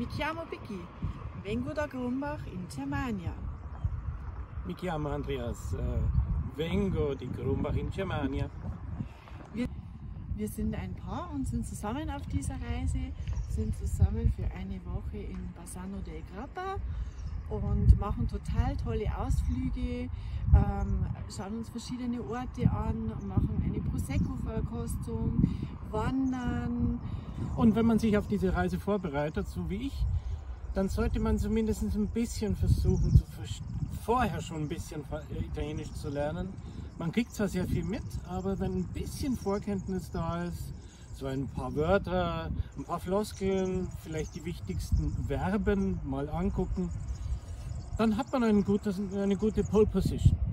Mi chiamo Vicky, vengo da Grumbach in Germania. Mi chiamo Andreas, äh, vengo di Grumbach in Germania. Wir, wir sind ein Paar und sind zusammen auf dieser Reise, sind zusammen für eine Woche in Bassano del Grappa und machen total tolle Ausflüge, ähm, schauen uns verschiedene Orte an, machen eine Prosecco-Verkostung, wandern. Und wenn man sich auf diese Reise vorbereitet, so wie ich, dann sollte man zumindest ein bisschen versuchen, vorher schon ein bisschen Italienisch zu lernen. Man kriegt zwar sehr viel mit, aber wenn ein bisschen Vorkenntnis da ist, so ein paar Wörter, ein paar Floskeln, vielleicht die wichtigsten Verben mal angucken, dann hat man gutes, eine gute Pole Position.